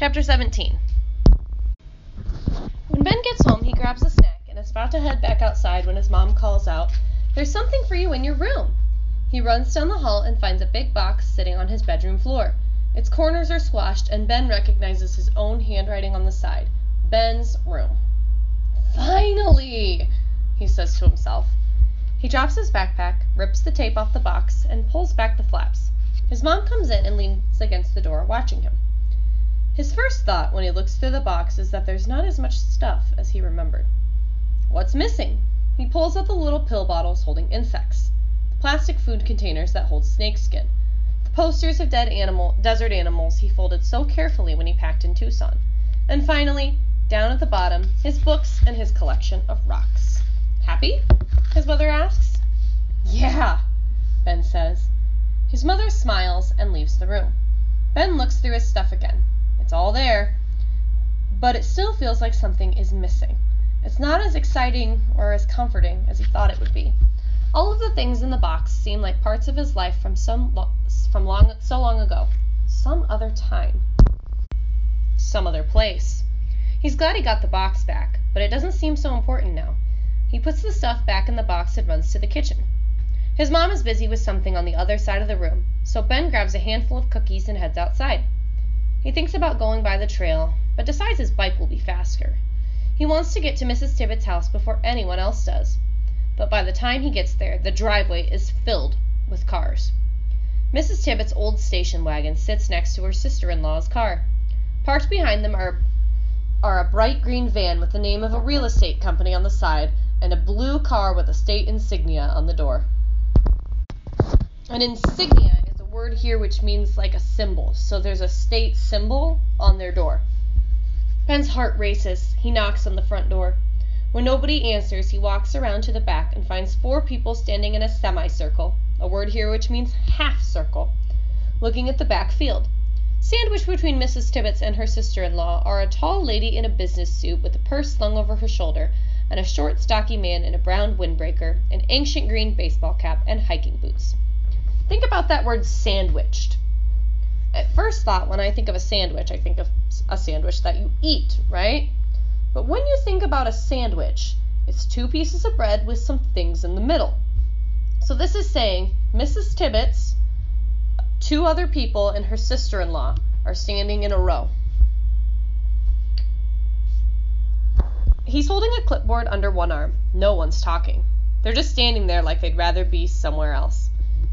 Chapter 17 When Ben gets home, he grabs a snack and is about to head back outside when his mom calls out, There's something for you in your room. He runs down the hall and finds a big box sitting on his bedroom floor. Its corners are squashed, and Ben recognizes his own handwriting on the side Ben's room. Finally! he says to himself. He drops his backpack, rips the tape off the box, and pulls back the flaps. His mom comes in and leans against the door, watching him. His first thought when he looks through the box is that there's not as much stuff as he remembered. What's missing? He pulls out the little pill bottles holding insects, the plastic food containers that hold snakeskin, the posters of dead animal desert animals he folded so carefully when he packed in Tucson, and finally, down at the bottom, his books and his collection of rocks. Happy? his mother asks. Yeah, Ben says. His mother smiles and leaves the room. Ben looks through his stuff again. It's all there, but it still feels like something is missing. It's not as exciting or as comforting as he thought it would be. All of the things in the box seem like parts of his life from some lo- from long so long ago, some other time, some other place. He's glad he got the box back, but it doesn't seem so important now. He puts the stuff back in the box and runs to the kitchen. His mom is busy with something on the other side of the room, so Ben grabs a handful of cookies and heads outside. He thinks about going by the trail, but decides his bike will be faster. He wants to get to Mrs. Tibbetts' house before anyone else does. But by the time he gets there, the driveway is filled with cars. Mrs. Tibbetts' old station wagon sits next to her sister in law's car. Parked behind them are, are a bright green van with the name of a real estate company on the side and a blue car with a state insignia on the door. An insignia word here which means like a symbol, so there's a state symbol on their door. Ben's heart races. He knocks on the front door. When nobody answers, he walks around to the back and finds four people standing in a semicircle, a word here which means half circle, looking at the back field. Sandwiched between Mrs. Tibbetts and her sister in law are a tall lady in a business suit with a purse slung over her shoulder and a short, stocky man in a brown windbreaker, an ancient green baseball cap, and hiking boots. Think about that word sandwiched. At first thought, when I think of a sandwich, I think of a sandwich that you eat, right? But when you think about a sandwich, it's two pieces of bread with some things in the middle. So this is saying Mrs. Tibbetts, two other people, and her sister in law are standing in a row. He's holding a clipboard under one arm. No one's talking. They're just standing there like they'd rather be somewhere else.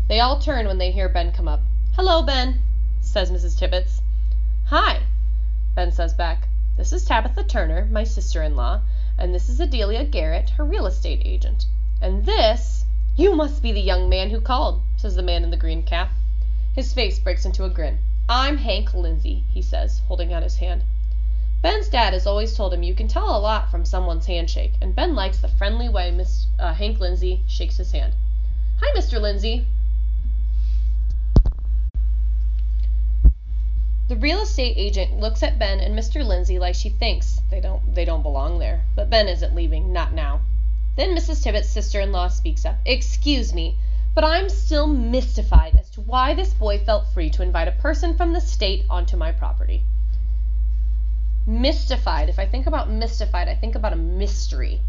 They all turn when they hear Ben come up. Hello, Ben, says Mrs. Tibbetts. Hi, Ben says back. This is Tabitha Turner, my sister in law, and this is Adelia Garrett, her real estate agent. And this. You must be the young man who called, says the man in the green cap. His face breaks into a grin. I'm Hank Lindsay, he says, holding out his hand. Ben's dad has always told him you can tell a lot from someone's handshake, and Ben likes the friendly way Miss uh, Hank Lindsay shakes his hand. Hi, Mr. Lindsay. The real estate agent looks at Ben and Mr. Lindsay like she thinks they don't they don't belong there, but Ben isn't leaving, not now. Then Mrs. Tibbetts' sister-in-law speaks up. "Excuse me, but I'm still mystified as to why this boy felt free to invite a person from the state onto my property." Mystified. If I think about mystified, I think about a mystery.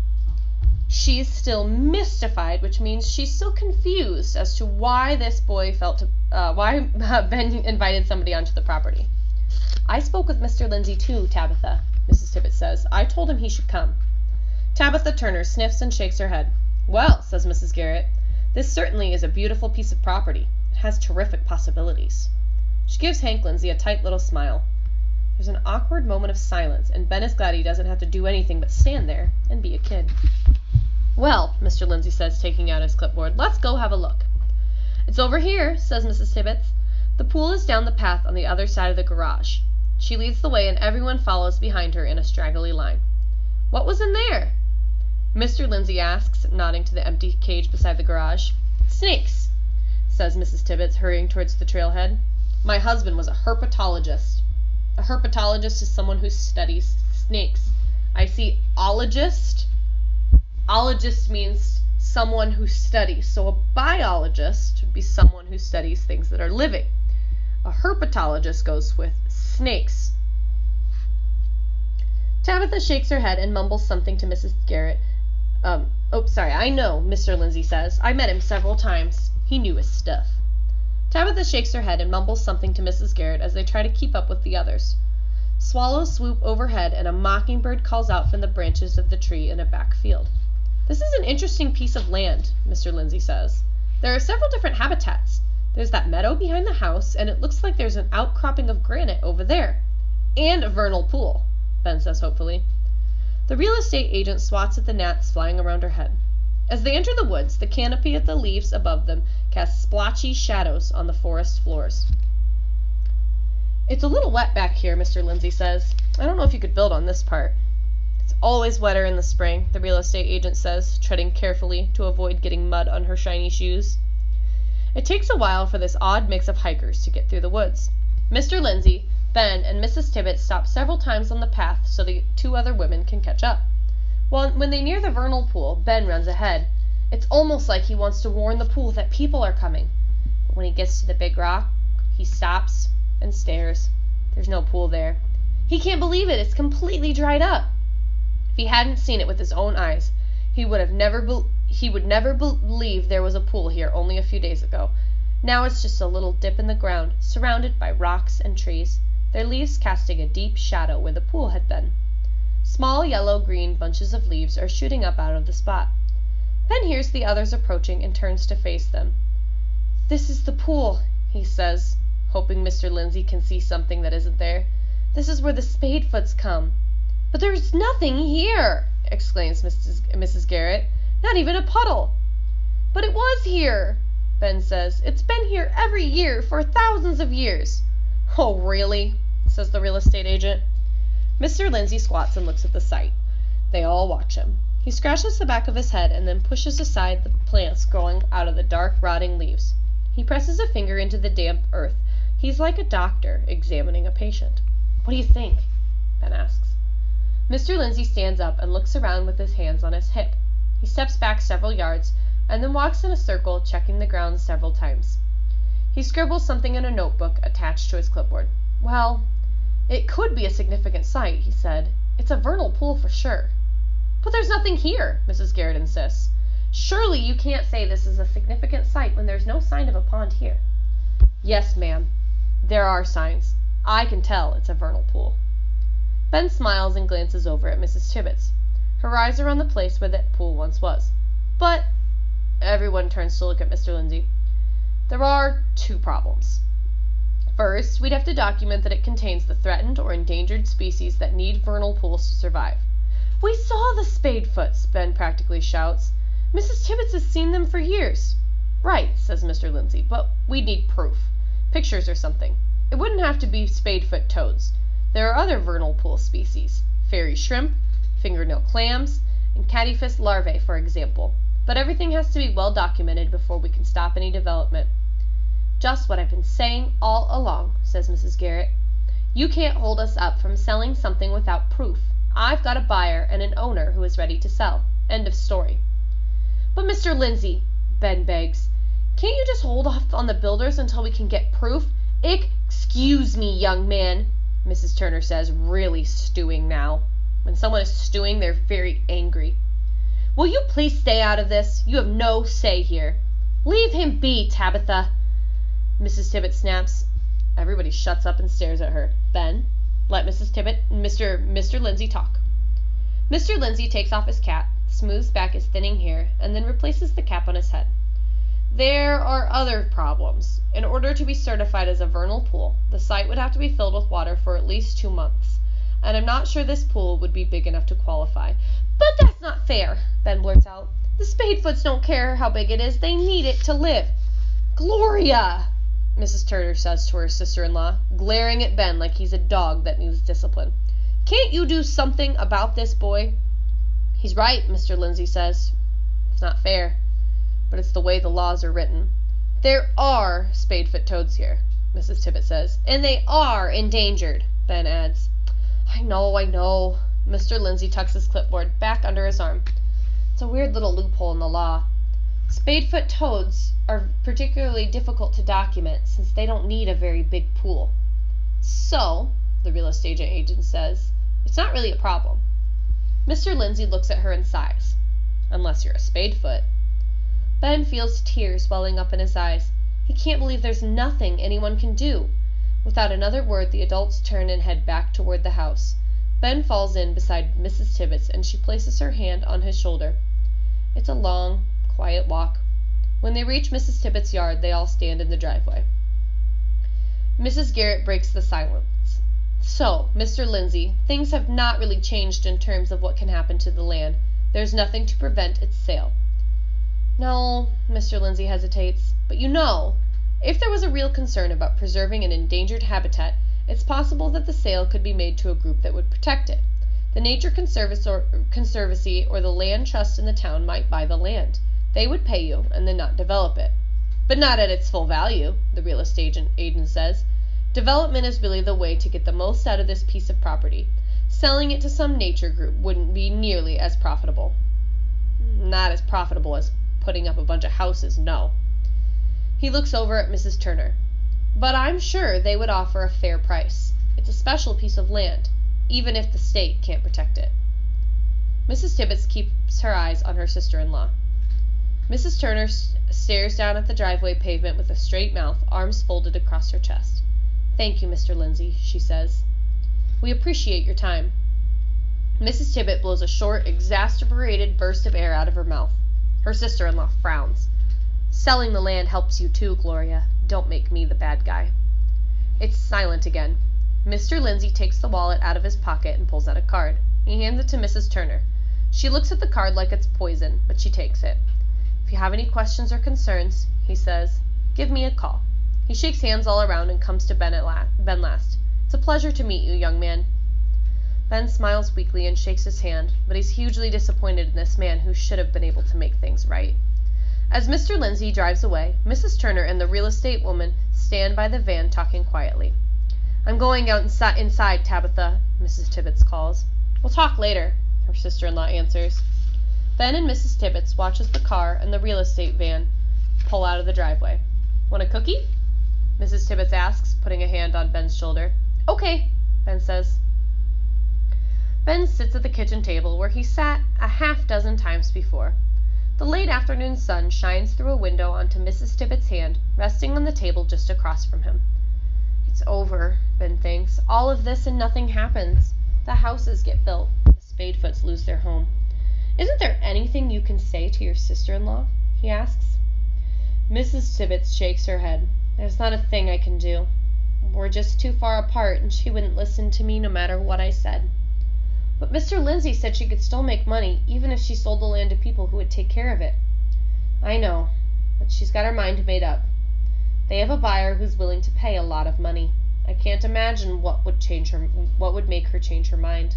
She's still mystified, which means she's still confused as to why this boy felt to, uh, why Ben invited somebody onto the property. I spoke with Mr. Lindsay too, Tabitha, Mrs. Tibbetts says. I told him he should come. Tabitha Turner sniffs and shakes her head. Well, says Mrs. Garrett, this certainly is a beautiful piece of property. It has terrific possibilities. She gives Hank Lindsay a tight little smile. There's an awkward moment of silence, and Ben is glad he doesn't have to do anything but stand there and be a kid. Well, Mr. Lindsay says, taking out his clipboard, let's go have a look. It's over here, says Mrs. Tibbetts. The pool is down the path on the other side of the garage. She leads the way, and everyone follows behind her in a straggly line. What was in there? Mr. Lindsay asks, nodding to the empty cage beside the garage. Snakes, says Mrs. Tibbetts, hurrying towards the trailhead. My husband was a herpetologist. A herpetologist is someone who studies snakes. I see ologist Ologist means someone who studies. So a biologist would be someone who studies things that are living. A herpetologist goes with snakes. Tabitha shakes her head and mumbles something to Mrs. Garrett. Um, oh, sorry, I know, Mr. Lindsey says. I met him several times. He knew his stuff. Tabitha shakes her head and mumbles something to Mrs. Garrett as they try to keep up with the others. Swallows swoop overhead and a mockingbird calls out from the branches of the tree in a back field. This is an interesting piece of land, Mr. Lindsey says. There are several different habitats. There's that meadow behind the house, and it looks like there's an outcropping of granite over there. And a vernal pool, Ben says hopefully. The real estate agent swats at the gnats flying around her head. As they enter the woods, the canopy of the leaves above them casts splotchy shadows on the forest floors. It's a little wet back here, Mr. Lindsey says. I don't know if you could build on this part. It's always wetter in the spring, the real estate agent says, treading carefully to avoid getting mud on her shiny shoes. It takes a while for this odd mix of hikers to get through the woods. Mr. Lindsey, Ben, and Mrs. Tibbet stop several times on the path so the two other women can catch up. Well, when they near the vernal pool, Ben runs ahead. It's almost like he wants to warn the pool that people are coming. But when he gets to the big rock, he stops and stares. There's no pool there. He can't believe it. It's completely dried up. If he hadn't seen it with his own eyes, he would have never be- he would never believe there was a pool here only a few days ago. Now it's just a little dip in the ground, surrounded by rocks and trees, their leaves casting a deep shadow where the pool had been. Small yellow-green bunches of leaves are shooting up out of the spot. Ben hears the others approaching and turns to face them. This is the pool, he says, hoping Mr. Lindsey can see something that isn't there. This is where the Spadefoots come. But there's nothing here, exclaims Mrs. Mrs. Garrett. Not even a puddle. But it was here, Ben says. It's been here every year for thousands of years. Oh, really? says the real estate agent. Mr. Lindsey squats and looks at the site. They all watch him. He scratches the back of his head and then pushes aside the plants growing out of the dark, rotting leaves. He presses a finger into the damp earth. He's like a doctor examining a patient. What do you think? Ben asks. Mr. Lindsey stands up and looks around with his hands on his hip. He steps back several yards and then walks in a circle, checking the ground several times. He scribbles something in a notebook attached to his clipboard. Well, it could be a significant site, he said. It's a vernal pool for sure. But there's nothing here, Mrs. Garrett insists. Surely you can't say this is a significant site when there's no sign of a pond here. Yes, ma'am. There are signs. I can tell it's a vernal pool. Ben smiles and glances over at Mrs. Tibbets. Her eyes are on the place where that pool once was. But everyone turns to look at Mr. Lindsey. There are two problems. First, we'd have to document that it contains the threatened or endangered species that need vernal pools to survive. We saw the spadefoots, Ben practically shouts. Mrs. Tibbets has seen them for years. Right, says Mr. Lindsey, but we'd need proof. Pictures or something. It wouldn't have to be spadefoot toads. There are other vernal pool species. Fairy shrimp, fingernail clams, and caddisfly larvae, for example. But everything has to be well documented before we can stop any development. Just what I've been saying all along, says Mrs. Garrett. You can't hold us up from selling something without proof. I've got a buyer and an owner who is ready to sell. End of story. But Mr. Lindsey, Ben begs, can't you just hold off on the builders until we can get proof? Excuse me, young man, Mrs. Turner says, really stewing now. When someone is stewing, they're very angry. Will you please stay out of this? You have no say here. Leave him be, Tabitha. Mrs. Tibbet snaps. Everybody shuts up and stares at her. Ben, let Mrs. Tibbet and Mr. Mr. Lindsey talk. Mr. Lindsey takes off his cap, smooths back his thinning hair, and then replaces the cap on his head. There are other problems. In order to be certified as a vernal pool, the site would have to be filled with water for at least two months, and I'm not sure this pool would be big enough to qualify. But that's not fair, Ben blurts out. The Spadefoots don't care how big it is, they need it to live. Gloria! Mrs. Turner says to her sister-in-law, glaring at Ben like he's a dog that needs discipline. Can't you do something about this boy? He's right, Mr. Lindsey says. It's not fair, but it's the way the laws are written. There are spadefoot toads here, Mrs. Tibbet says, and they are endangered, Ben adds. I know, I know. Mr. Lindsey tucks his clipboard back under his arm. It's a weird little loophole in the law. Spadefoot toads are particularly difficult to document since they don't need a very big pool. So, the real estate agent says, it's not really a problem. Mr. Lindsey looks at her and sighs. Unless you're a spadefoot. Ben feels tears welling up in his eyes. He can't believe there's nothing anyone can do. Without another word, the adults turn and head back toward the house. Ben falls in beside Mrs. Tibbets and she places her hand on his shoulder. It's a long, quiet walk. When they reach Mrs. Tibbets' yard, they all stand in the driveway. Mrs. Garrett breaks the silence. So, Mr. Lindsey, things have not really changed in terms of what can happen to the land. There's nothing to prevent its sale. No, Mr. Lindsey hesitates. But you know, if there was a real concern about preserving an endangered habitat, it's possible that the sale could be made to a group that would protect it. The Nature Conservancy or the Land Trust in the town might buy the land. They would pay you and then not develop it. But not at its full value, the real estate agent says. Development is really the way to get the most out of this piece of property. Selling it to some nature group wouldn't be nearly as profitable. Not as profitable as putting up a bunch of houses, no. He looks over at Mrs. Turner. But I'm sure they would offer a fair price. It's a special piece of land, even if the state can't protect it. Mrs. Tibbets keeps her eyes on her sister in law. Mrs. Turner stares down at the driveway pavement with a straight mouth, arms folded across her chest. Thank you, Mr. Lindsey, she says. We appreciate your time. Mrs. Tibbet blows a short, exasperated burst of air out of her mouth. Her sister in law frowns. Selling the land helps you too, Gloria. Don't make me the bad guy. It's silent again. Mr. Lindsey takes the wallet out of his pocket and pulls out a card. He hands it to Mrs. Turner. She looks at the card like it's poison, but she takes it. If you have any questions or concerns, he says, give me a call. He shakes hands all around and comes to Ben, at la- ben last. It's a pleasure to meet you, young man. Ben smiles weakly and shakes his hand, but he's hugely disappointed in this man who should have been able to make things right. As Mr. Lindsay drives away, Mrs. Turner and the real estate woman stand by the van talking quietly. I'm going out insi- inside, Tabitha, Mrs. Tibbets calls. We'll talk later, her sister in law answers. Ben and Mrs. Tibbets watches the car and the real estate van pull out of the driveway. Want a cookie? Mrs. Tibbets asks, putting a hand on Ben's shoulder. Okay, Ben says. Ben sits at the kitchen table where he sat a half dozen times before. The late afternoon sun shines through a window onto Mrs. Tibbets' hand, resting on the table just across from him. It's over, Ben thinks. All of this and nothing happens. The houses get built. The Spadefoots lose their home. Isn't there anything you can say to your sister-in-law? he asks. Mrs. Tibbets shakes her head. There's not a thing I can do. We're just too far apart, and she wouldn't listen to me no matter what I said. But Mr. Lindsey said she could still make money, even if she sold the land to people who would take care of it. I know, but she's got her mind made up. They have a buyer who's willing to pay a lot of money. I can't imagine what would change her what would make her change her mind.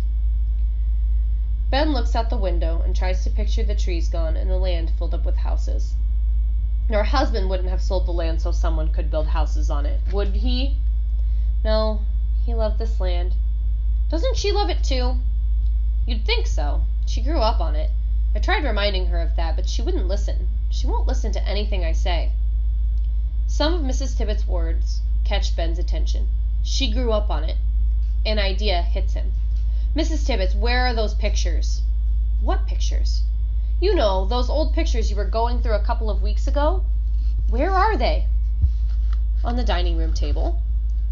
Ben looks out the window and tries to picture the trees gone and the land filled up with houses. Her husband wouldn't have sold the land so someone could build houses on it, would he? No, he loved this land. Doesn't she love it too? You'd think so. She grew up on it. I tried reminding her of that, but she wouldn't listen. She won't listen to anything I say. Some of Mrs. Tibbets' words catch Ben's attention. She grew up on it. An idea hits him. Mrs. Tibbets, where are those pictures? What pictures? You know, those old pictures you were going through a couple of weeks ago. Where are they? On the dining room table.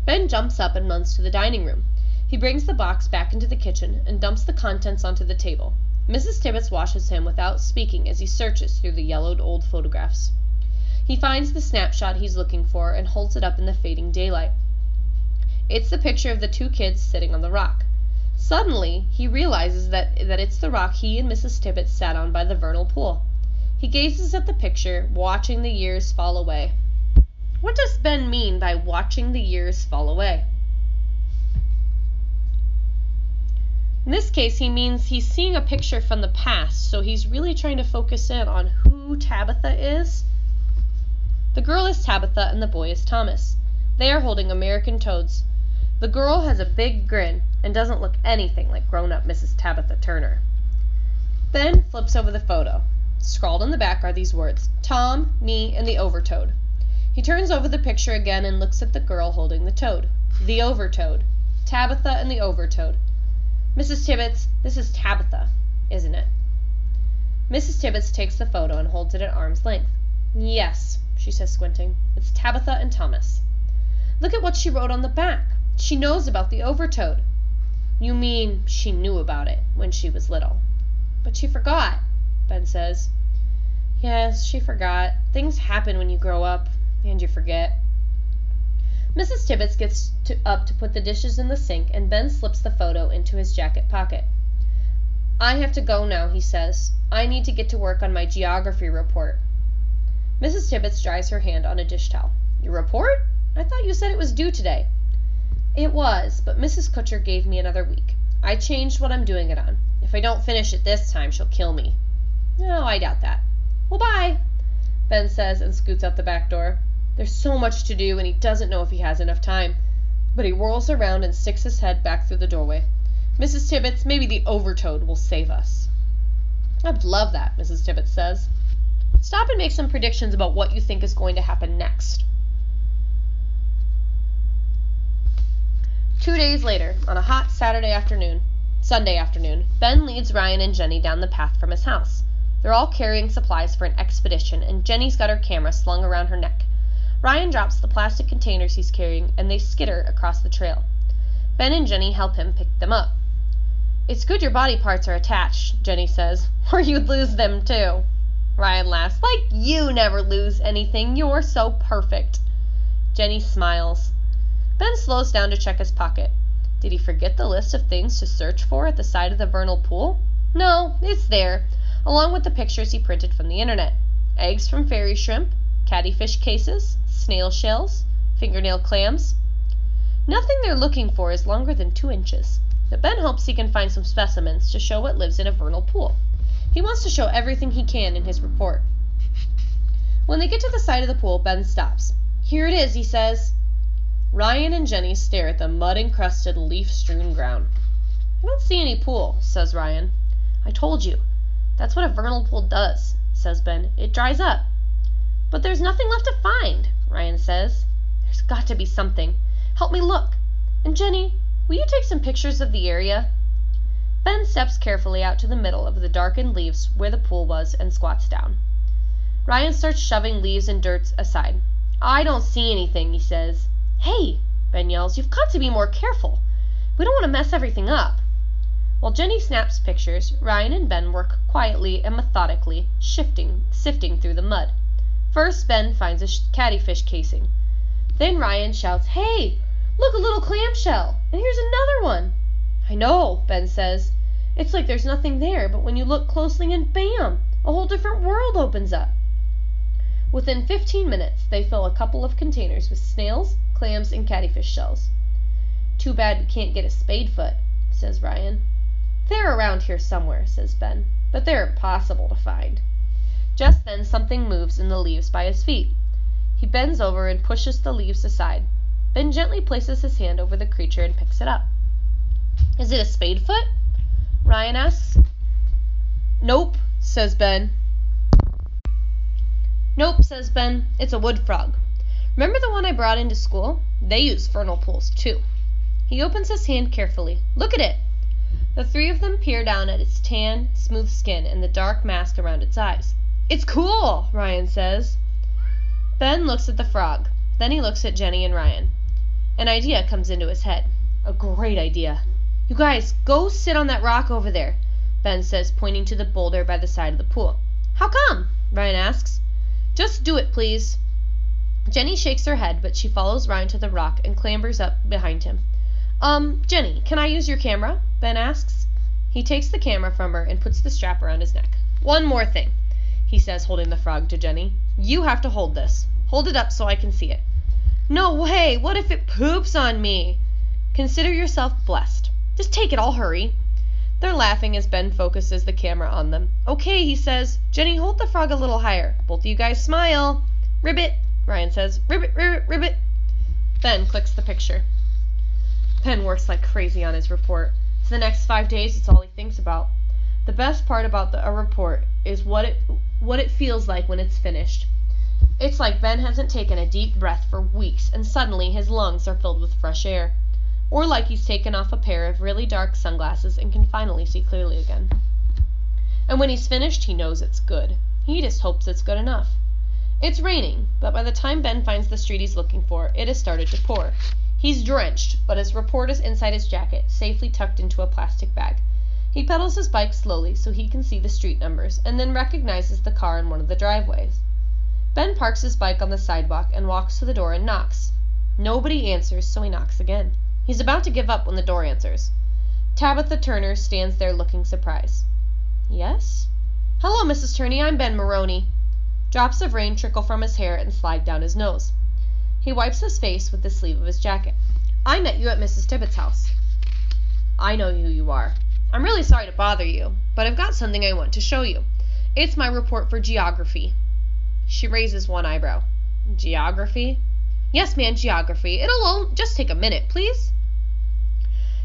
Ben jumps up and runs to the dining room. He brings the box back into the kitchen and dumps the contents onto the table. Mrs. Tibbets watches him without speaking as he searches through the yellowed old photographs. He finds the snapshot he's looking for and holds it up in the fading daylight. It's the picture of the two kids sitting on the rock. Suddenly, he realizes that, that it's the rock he and Mrs. Tibbets sat on by the vernal pool. He gazes at the picture, watching the years fall away. What does Ben mean by watching the years fall away? In this case, he means he's seeing a picture from the past, so he's really trying to focus in on who Tabitha is. The girl is Tabitha and the boy is Thomas. They are holding American toads. The girl has a big grin and doesn't look anything like grown up Mrs. Tabitha Turner. Ben flips over the photo. Scrawled on the back are these words Tom, me, and the overtoad. He turns over the picture again and looks at the girl holding the toad. The overtoad. Tabitha and the overtoad. Mrs. Tibbets, this is Tabitha. isn't it? Mrs. Tibbets takes the photo and holds it at arm's length. Yes, she says, squinting. It's Tabitha and Thomas. Look at what she wrote on the back. She knows about the overtoad. You mean she knew about it when she was little. But she forgot, Ben says. Yes, she forgot. Things happen when you grow up, and you forget. Mrs. Tibbets gets to, up to put the dishes in the sink, and Ben slips the photo into his jacket pocket. I have to go now, he says. I need to get to work on my geography report. Mrs. Tibbets dries her hand on a dish towel. Your report? I thought you said it was due today. It was, but Mrs. Kutcher gave me another week. I changed what I'm doing it on. If I don't finish it this time, she'll kill me. No, I doubt that. Well, bye, Ben says and scoots out the back door. There's so much to do, and he doesn't know if he has enough time. But he whirls around and sticks his head back through the doorway. Mrs. Tibbets, maybe the overtoad will save us. I'd love that, Mrs. Tibbets says. Stop and make some predictions about what you think is going to happen next. Two days later, on a hot Saturday afternoon, Sunday afternoon, Ben leads Ryan and Jenny down the path from his house. They're all carrying supplies for an expedition, and Jenny's got her camera slung around her neck. Ryan drops the plastic containers he's carrying, and they skitter across the trail. Ben and Jenny help him pick them up. It's good your body parts are attached, Jenny says, or you'd lose them too. Ryan laughs. Like you never lose anything. You're so perfect. Jenny smiles. Ben slows down to check his pocket. Did he forget the list of things to search for at the side of the vernal pool? No, it's there, along with the pictures he printed from the internet. Eggs from fairy shrimp, caddisfly cases, snail shells, fingernail clams. Nothing they're looking for is longer than two inches, but Ben hopes he can find some specimens to show what lives in a vernal pool. He wants to show everything he can in his report. When they get to the side of the pool, Ben stops. Here it is, he says. Ryan and Jenny stare at the mud encrusted, leaf strewn ground. I don't see any pool, says Ryan. I told you. That's what a vernal pool does, says Ben. It dries up. But there's nothing left to find, Ryan says. There's got to be something. Help me look. And Jenny, will you take some pictures of the area? Ben steps carefully out to the middle of the darkened leaves where the pool was and squats down. Ryan starts shoving leaves and dirt aside. I don't see anything, he says. Hey, Ben yells, you've got to be more careful. We don't want to mess everything up. While Jenny snaps pictures, Ryan and Ben work quietly and methodically, shifting, sifting through the mud. First, Ben finds a caddisfly casing. Then Ryan shouts, Hey, look, a little clamshell! And here's another one! I know, Ben says. It's like there's nothing there, but when you look closely and bam, a whole different world opens up. Within fifteen minutes, they fill a couple of containers with snails, clams, and caddisfly shells. Too bad we can't get a spadefoot, says Ryan. They're around here somewhere, says Ben, but they're impossible to find. Just then something moves in the leaves by his feet. He bends over and pushes the leaves aside. Ben gently places his hand over the creature and picks it up. Is it a spadefoot? Ryan asks. Nope, says Ben. Nope, says Ben. It's a wood frog. Remember the one I brought into school? They use vernal pools, too. He opens his hand carefully. Look at it. The three of them peer down at its tan, smooth skin and the dark mask around its eyes. It's cool, Ryan says. Ben looks at the frog. Then he looks at Jenny and Ryan. An idea comes into his head. A great idea. You guys, go sit on that rock over there, Ben says, pointing to the boulder by the side of the pool. How come? Ryan asks. Just do it, please. Jenny shakes her head, but she follows Ryan to the rock and clambers up behind him. Um, Jenny, can I use your camera? Ben asks. He takes the camera from her and puts the strap around his neck. One more thing, he says, holding the frog to Jenny. You have to hold this. Hold it up so I can see it. No way! What if it poops on me? Consider yourself blessed. Just take it, I'll hurry. They're laughing as Ben focuses the camera on them. Okay, he says. Jenny, hold the frog a little higher. Both of you guys smile. Ribbit, Ryan says. Ribbit, ribbit, ribbit. Ben clicks the picture. Ben works like crazy on his report. For the next five days, it's all he thinks about. The best part about the, a report is what it what it feels like when it's finished. It's like Ben hasn't taken a deep breath for weeks, and suddenly his lungs are filled with fresh air or like he's taken off a pair of really dark sunglasses and can finally see clearly again. And when he's finished, he knows it's good. He just hopes it's good enough. It's raining, but by the time Ben finds the street he's looking for, it has started to pour. He's drenched, but his report is inside his jacket, safely tucked into a plastic bag. He pedals his bike slowly so he can see the street numbers, and then recognizes the car in one of the driveways. Ben parks his bike on the sidewalk and walks to the door and knocks. Nobody answers, so he knocks again. He's about to give up when the door answers. Tabitha Turner stands there looking surprised. Yes? Hello, Mrs. Turney, I'm Ben Maroney. Drops of rain trickle from his hair and slide down his nose. He wipes his face with the sleeve of his jacket. I met you at Mrs. Tibbetts' house. I know who you are. I'm really sorry to bother you, but I've got something I want to show you. It's my report for geography. She raises one eyebrow. Geography? Yes, ma'am, geography. It'll just take a minute, please.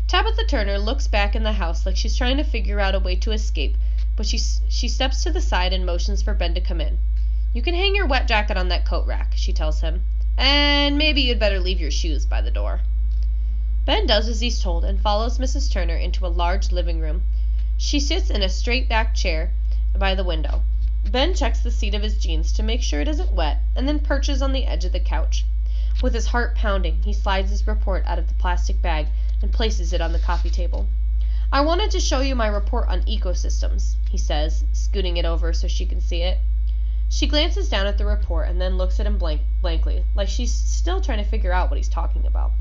Tabitha Turner looks back in the house like she's trying to figure out a way to escape, but she she steps to the side and motions for Ben to come in. You can hang your wet jacket on that coat rack, she tells him, and maybe you'd better leave your shoes by the door. Ben does as he's told and follows Mrs. Turner into a large living room. She sits in a straight back chair by the window. Ben checks the seat of his jeans to make sure it isn't wet and then perches on the edge of the couch. With his heart pounding, he slides his report out of the plastic bag and places it on the coffee table. I wanted to show you my report on ecosystems, he says, scooting it over so she can see it. She glances down at the report and then looks at him blank- blankly, like she's still trying to figure out what he's talking about.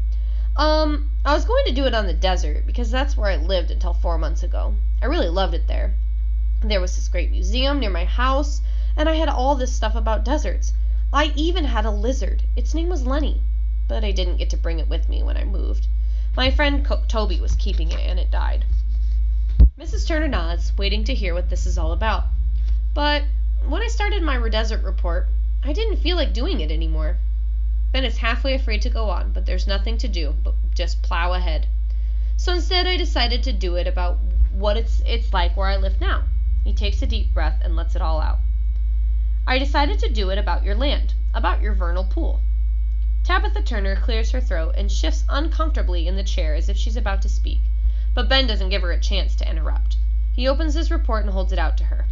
Um, I was going to do it on the desert because that's where I lived until four months ago. I really loved it there. There was this great museum near my house, and I had all this stuff about deserts. I even had a lizard. Its name was Lenny, but I didn't get to bring it with me when I moved. My friend Co- Toby was keeping it, and it died. Mrs. Turner nods, waiting to hear what this is all about. But when I started my desert report, I didn't feel like doing it anymore. Ben is halfway afraid to go on, but there's nothing to do but just plow ahead. So instead, I decided to do it about what it's it's like where I live now. He takes a deep breath and lets it all out. I decided to do it about your land, about your vernal pool. Tabitha Turner clears her throat and shifts uncomfortably in the chair as if she's about to speak, but Ben doesn't give her a chance to interrupt. He opens his report and holds it out to her.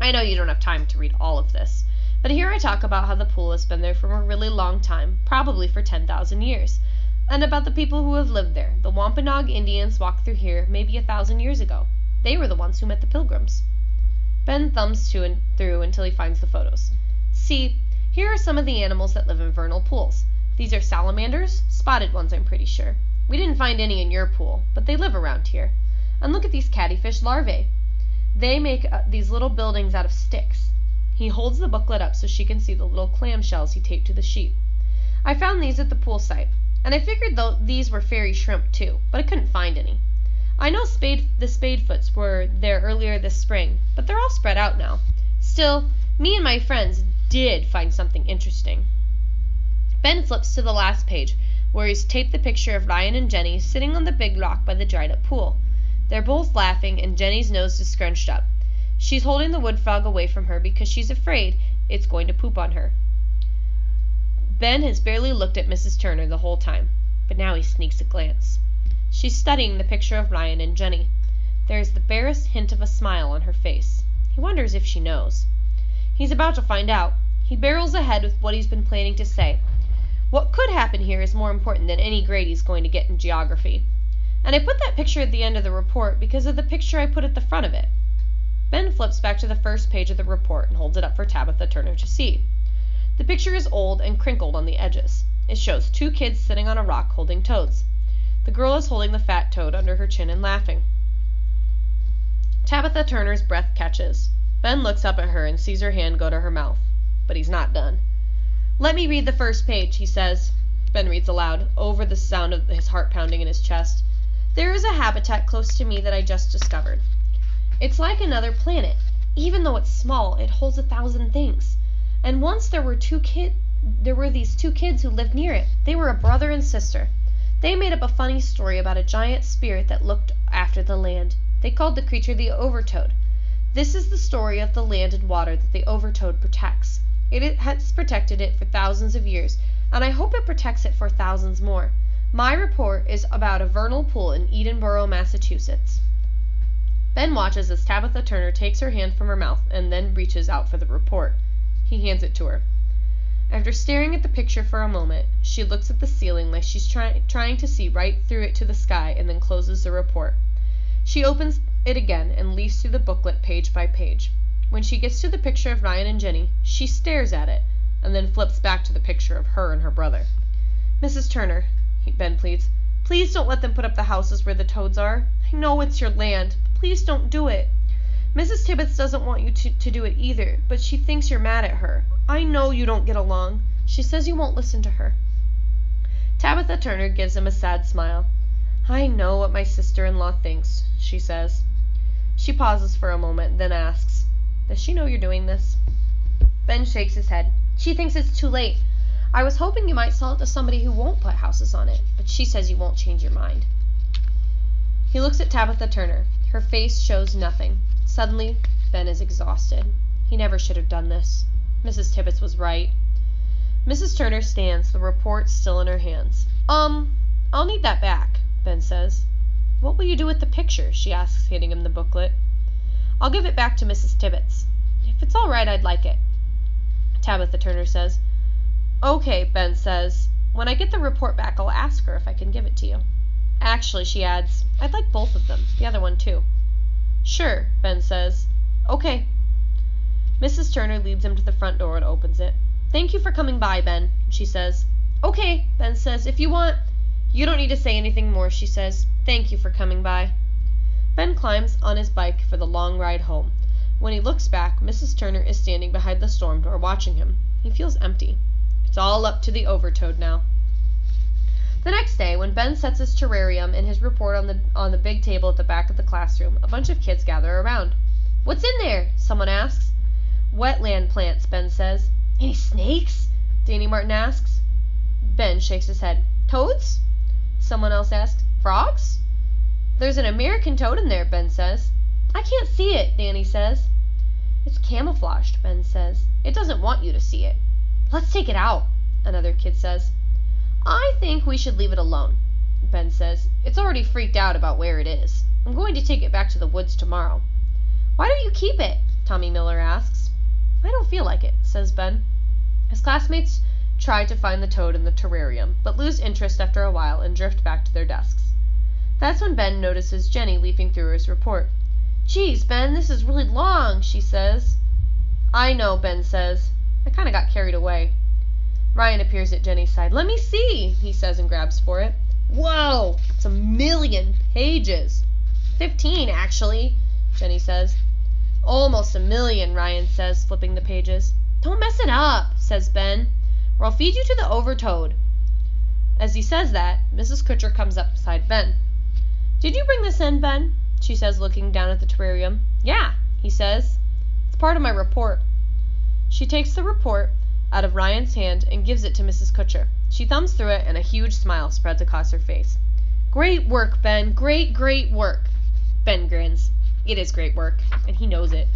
I know you don't have time to read all of this, but here I talk about how the pool has been there for a really long time, probably for 10,000 years, and about the people who have lived there. The Wampanoag Indians walked through here maybe a thousand years ago. They were the ones who met the pilgrims. Ben thumbs to and through until he finds the photos. See, here are some of the animals that live in vernal pools. These are salamanders, spotted ones, I'm pretty sure. We didn't find any in your pool, but they live around here. And look at these caddisfly larvae. They make uh, these little buildings out of sticks. He holds the booklet up so she can see the little clam shells he taped to the sheet. I found these at the pool site, and I figured though these were fairy shrimp too, but I couldn't find any. I know spade the spadefoots were there earlier this spring, but they're all spread out now. Still, me and my friends did find something interesting. Ben flips to the last page, where he's taped the picture of Ryan and Jenny sitting on the big rock by the dried up pool. They're both laughing, and Jenny's nose is scrunched up. She's holding the wood frog away from her because she's afraid it's going to poop on her. Ben has barely looked at Mrs. Turner the whole time, but now he sneaks a glance. She's studying the picture of Ryan and Jenny. There is the barest hint of a smile on her face. He wonders if she knows. He's about to find out. He barrels ahead with what he's been planning to say. What could happen here is more important than any grade he's going to get in geography. And I put that picture at the end of the report because of the picture I put at the front of it. Ben flips back to the first page of the report and holds it up for Tabitha Turner to see. The picture is old and crinkled on the edges. It shows two kids sitting on a rock holding toads. The girl is holding the fat toad under her chin and laughing. Tabitha Turner's breath catches. Ben looks up at her and sees her hand go to her mouth. But he's not done. Let me read the first page, he says. Ben reads aloud, over the sound of his heart pounding in his chest. There is a habitat close to me that I just discovered. It's like another planet. Even though it's small, it holds a thousand things. And once there were two kid there were these two kids who lived near it. They were a brother and sister. They made up a funny story about a giant spirit that looked after the land. They called the creature the Overtoad. This is the story of the land and water that the Overtoad protects. It has protected it for thousands of years, and I hope it protects it for thousands more. My report is about a vernal pool in Edenboro, Massachusetts. Ben watches as Tabitha Turner takes her hand from her mouth and then reaches out for the report. He hands it to her. After staring at the picture for a moment, she looks at the ceiling like she's try- trying to see right through it to the sky and then closes the report. She opens it again and leafs through the booklet page by page. When she gets to the picture of Ryan and Jenny, she stares at it and then flips back to the picture of her and her brother. Mrs. Turner, Ben pleads, please don't let them put up the houses where the toads are. I know it's your land, but please don't do it. Mrs. Tibbets doesn't want you to, to do it either, but she thinks you're mad at her. I know you don't get along. She says you won't listen to her. Tabitha Turner gives him a sad smile. I know what my sister in law thinks, she says. She pauses for a moment, then asks, Does she know you're doing this? Ben shakes his head. She thinks it's too late. I was hoping you might sell it to somebody who won't put houses on it, but she says you won't change your mind. He looks at Tabitha Turner. Her face shows nothing. Suddenly, Ben is exhausted. He never should have done this. Mrs. Tibbets was right. Mrs. Turner stands, the report still in her hands. Um, I'll need that back, Ben says. What will you do with the picture? she asks, handing him the booklet. I'll give it back to Mrs. Tibbets. If it's all right, I'd like it. Tabitha Turner says. Okay, Ben says. When I get the report back, I'll ask her if I can give it to you. Actually, she adds, I'd like both of them, the other one too. Sure, Ben says. Okay. Mrs. Turner leads him to the front door and opens it. Thank you for coming by, Ben, she says. Okay, Ben says. If you want. You don't need to say anything more, she says. Thank you for coming by. Ben climbs on his bike for the long ride home. When he looks back, Mrs. Turner is standing behind the storm door watching him. He feels empty. It's all up to the overtoad now. The next day, when Ben sets his terrarium and his report on the on the big table at the back of the classroom, a bunch of kids gather around. What's in there? Someone asks. Wetland plants, Ben says. Any snakes? Danny Martin asks. Ben shakes his head. Toads? Someone else asks. Frogs? There's an American toad in there, Ben says. I can't see it, Danny says. It's camouflaged, Ben says. It doesn't want you to see it. Let's take it out, another kid says. I think we should leave it alone, Ben says. It's already freaked out about where it is. I'm going to take it back to the woods tomorrow. Why don't you keep it? Tommy Miller asks. I don't feel like it, says Ben. His classmates try to find the toad in the terrarium, but lose interest after a while and drift back to their desks. That's when Ben notices Jenny leafing through his report. Geez, Ben, this is really long, she says. I know, Ben says. I kind of got carried away. Ryan appears at Jenny's side. Let me see, he says and grabs for it. Whoa, it's a million pages. Fifteen, actually, Jenny says. Almost a million, Ryan says, flipping the pages. Don't mess it up, says Ben, or I'll feed you to the overtoad. As he says that, Mrs. Kutcher comes up beside Ben. Did you bring this in, Ben? she says, looking down at the terrarium. Yeah, he says. It's part of my report. She takes the report out of Ryan's hand and gives it to Mrs. Kutcher. She thumbs through it and a huge smile spreads across her face. Great work, Ben. Great, great work. Ben grins. It is great work, and he knows it.